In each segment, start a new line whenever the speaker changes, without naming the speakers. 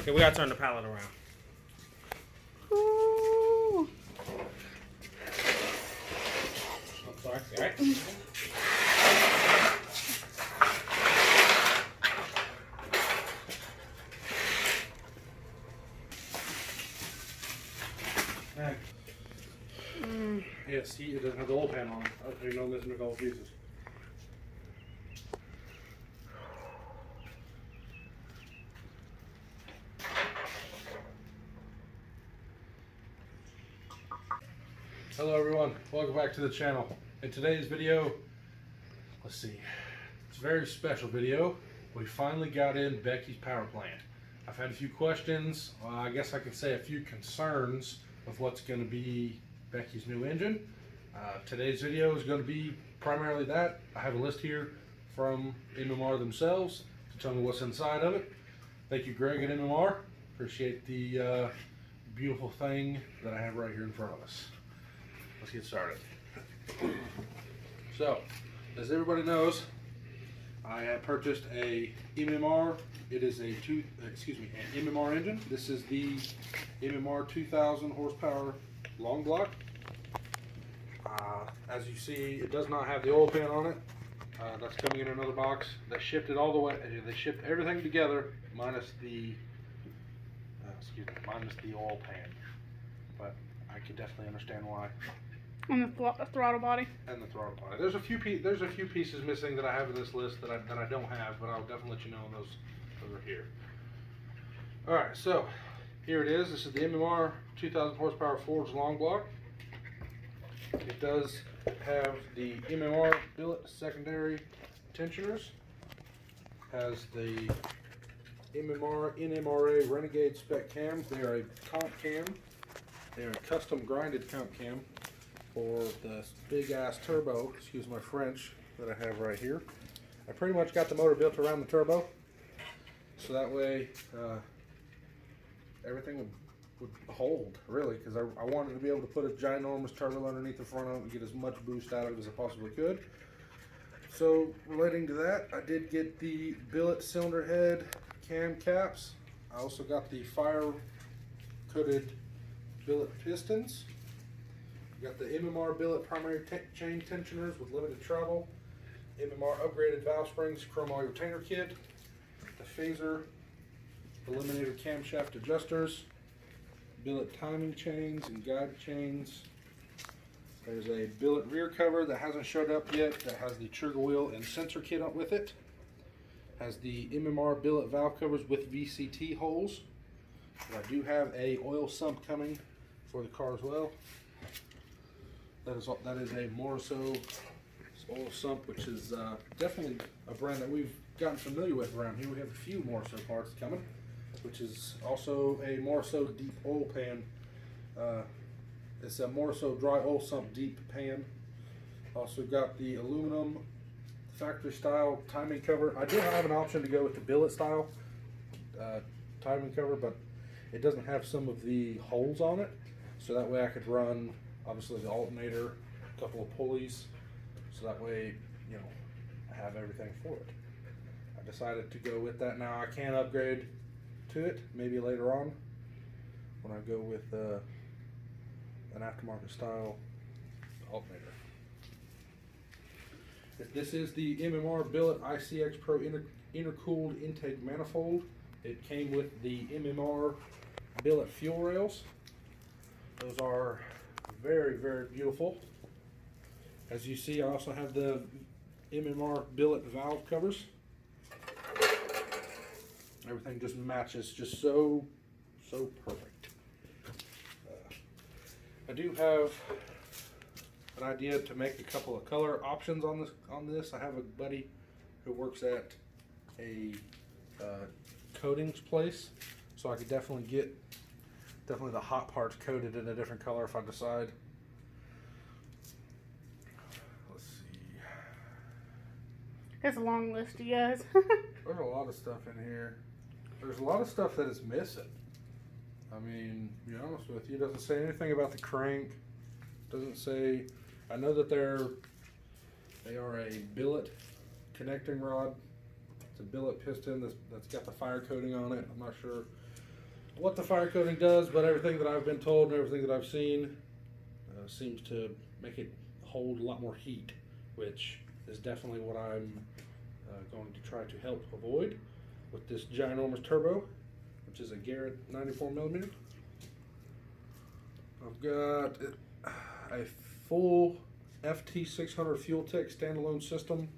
Okay, we gotta turn the pallet around.
Ooh.
I'm sorry. All right. Alright.
Mm.
Yeah, see, it doesn't have the oil pan on it. I didn't know missing a couple Hello everyone, welcome back to the channel. In today's video, let's see, it's a very special video. We finally got in Becky's power plant. I've had a few questions, uh, I guess I can say a few concerns of what's going to be Becky's new engine. Uh, today's video is going to be primarily that. I have a list here from MMR themselves to tell me what's inside of it. Thank you Greg at MMR. Appreciate the uh, beautiful thing that I have right here in front of us let's get started. So, as everybody knows, I have purchased a MMR. It is a two, excuse me, an MMR engine. This is the MMR 2000 horsepower long block. Uh, as you see, it does not have the oil pan on it. Uh, that's coming in another box. They shipped it all the way. They shipped everything together minus the, uh, excuse me, minus the oil pan. But I can definitely understand why
On the thr- throttle body.
and the throttle body. There's a few there's a few pieces missing that I have in this list that I that I don't have, but I'll definitely let you know when those those are here. All right, so here it is. This is the MMR 2000 horsepower forged long block. It does have the MMR billet secondary tensioners. Has the MMR NMRA Renegade spec cams. They are a comp cam. They are a custom grinded comp cam for the big ass turbo, excuse my French, that I have right here. I pretty much got the motor built around the turbo, so that way uh, everything would, would hold, really, because I, I wanted to be able to put a ginormous turbo underneath the front of it and get as much boost out of it as I possibly could. So, relating to that, I did get the billet cylinder head cam caps. I also got the fire coated billet pistons. Got the MMR billet primary chain tensioners with limited travel. MMR upgraded valve springs, chromoly retainer kit. The phaser eliminator camshaft adjusters. Billet timing chains and guide chains. There's a billet rear cover that hasn't showed up yet that has the trigger wheel and sensor kit up with it. Has the MMR billet valve covers with VCT holes. I do have a oil sump coming for the car as well. That is that is a Moroso oil sump, which is uh, definitely a brand that we've gotten familiar with around here. We have a few Moroso parts coming, which is also a Moroso deep oil pan. Uh, it's a Moroso dry oil sump deep pan. Also got the aluminum factory style timing cover. I do have an option to go with the billet style uh, timing cover, but it doesn't have some of the holes on it. So that way I could run obviously the alternator, a couple of pulleys, so that way, you know, I have everything for it. I decided to go with that. Now I can upgrade to it maybe later on when I go with uh, an aftermarket style alternator. This is the MMR Billet ICX Pro inter intercooled intake manifold. It came with the MMR Billet fuel rails. Those are very, very beautiful. As you see, I also have the MMR billet valve covers. Everything just matches just so, so perfect. Uh, I do have an idea to make a couple of color options on this. On this, I have a buddy who works at a uh, coatings place, so I could definitely get definitely the hot parts coated in a different color if I decide. Let's see.
It's a long list, you guys.
There's a lot of stuff in here. There's a lot of stuff that is missing. I mean, to be honest with you, it doesn't say anything about the crank. Doesn't say. I know that they're they are a billet connecting rod It's a billet piston that's, that's got the fire coating on it. I'm not sure what the fire coating does, but everything that I've been told and everything that I've seen uh, seems to make it hold a lot more heat, which is definitely what I'm uh, going to try to help avoid with this ginormous turbo, which is a Garrett 94 millimeter. I've got a full FT600 Fuel Tech standalone system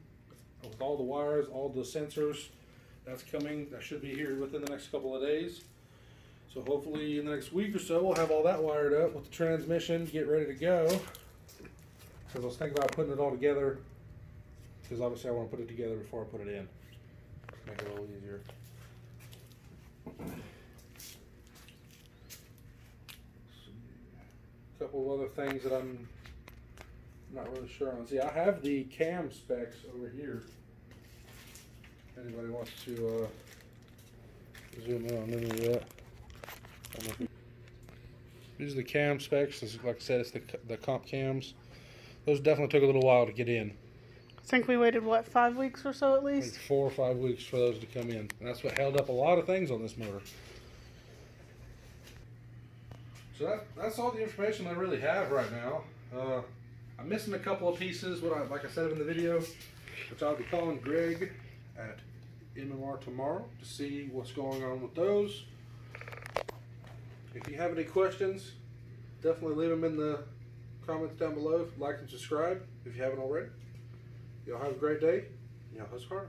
with all the wires, all the sensors. That's coming. That should be here within the next couple of days. So hopefully in the next week or so, we'll have all that wired up with the transmission, get ready to go. Because I was thinking about putting it all together. Because obviously I want to put it together before I put it in. Make it a little easier. A couple of other things that I'm not really sure on. See, I have the cam specs over here. Anybody wants to uh, zoom in on any of that? I don't know. These are the cam specs. This is, like I said, it's the the comp cams. Those definitely took a little while to get in.
I think we waited what five weeks or so at
Like
least.
four or five weeks for those to come in. And that's what held up a lot of things on this motor. So that, that's all the information I really have right now. Uh, I'm missing a couple of pieces. What I, like I said in the video, which I'll be calling Greg at MMR tomorrow to see what's going on with those. If you have any questions, definitely leave them in the comments down below. Like and subscribe if you haven't already. Y'all have a great day. Y'all, that's hard.